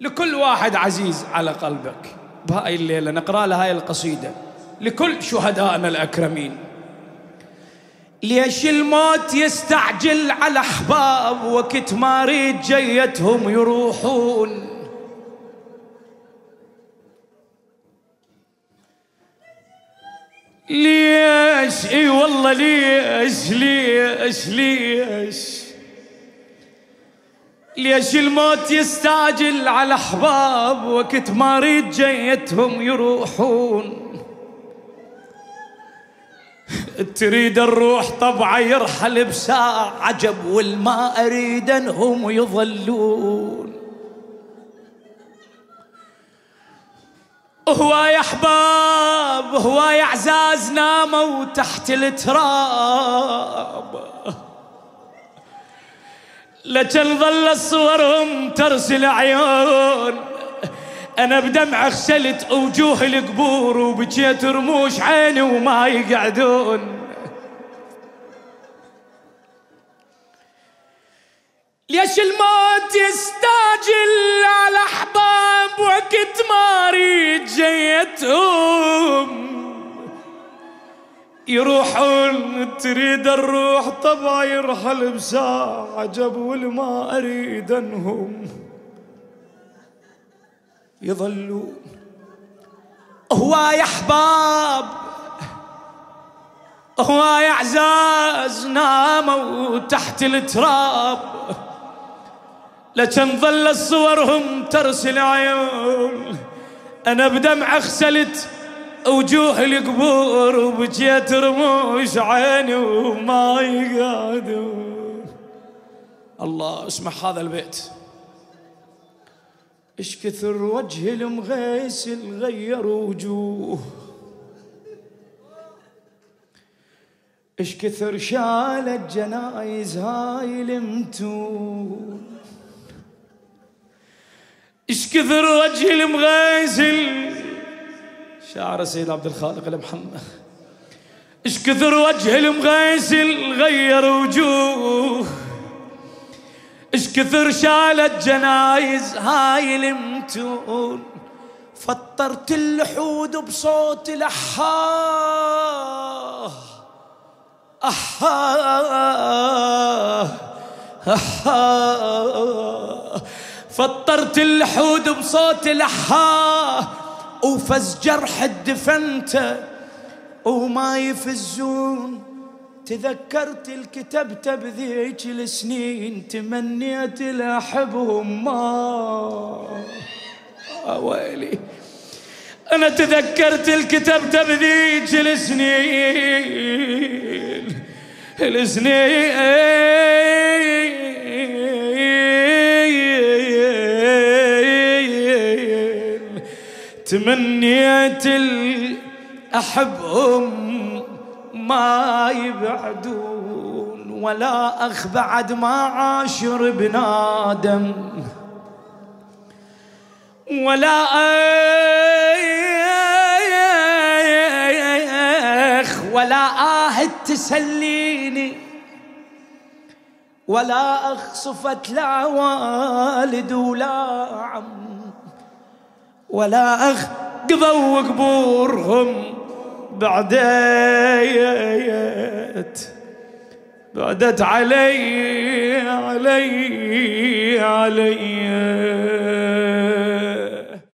لكل واحد عزيز على قلبك. بهاي الليلة نقرأ له هاي القصيدة. لكل شهدائنا الأكرمين. ليش الموت يستعجل على أحباب وقت ما ريد جيتهم يروحون؟ ليش؟ إي والله ليش؟ ليش؟ ليش؟ ليش الموت يستعجل على أحباب وقت ما اريد جيتهم يروحون؟ تريد الروح طبعا يرحل بساعة عجب والما أريد أنهم يظلون. هو يا أحباب هو يا اعزاز ناموا تحت التراب. لكن ظل صورهم ترسل عيون. أنا بدمع غسلت وجوه القبور وبكيت رموش عيني وما يقعدون. ليش الموت يستعجل على أحباب وقت ما اريد جيتهم؟ يروحون تريد الروح طبعا يرحل بساعة عجب والما أريد أنهم يظلون. يا أحباب هو يا اعزاز ناموا تحت التراب. لكن ظل صورهم ترسل عيون. أنا بدمع غسلت وجوه القبور وبجيت رموش عيني وما يقعدون الله اسمع هذا البيت. إيش كثر وجه المغيسل غير وجوه. إيش كثر شالت جنايز هاي المتون. إيش كثر وجه المغيسل شعر سيد عبد الخالق المحمد إيش كثر وجه المغيسل غير وجوه. إيش كثر شالت جنايز هاي المتون. فطرت اللحود بصوت الأحاه أحاه أحاه فطرت اللحود بصوت الأحاه وفز جرح الدفنته وما يفزون. تذكرت الكتبت بذيك السنين تمنيت لاحبهم ما ويلي. أنا تذكرت الكتبت بذيك السنين السنين تمنيت أحبهم ما يبعدون ولا أخ بعد ما عاشر بنادم ولا أخ ولا آهد تسليني ولا أخ صفت لا والد ولا عم ولا أخ قضوا قبورهم بعديت بعدت علي علي علي.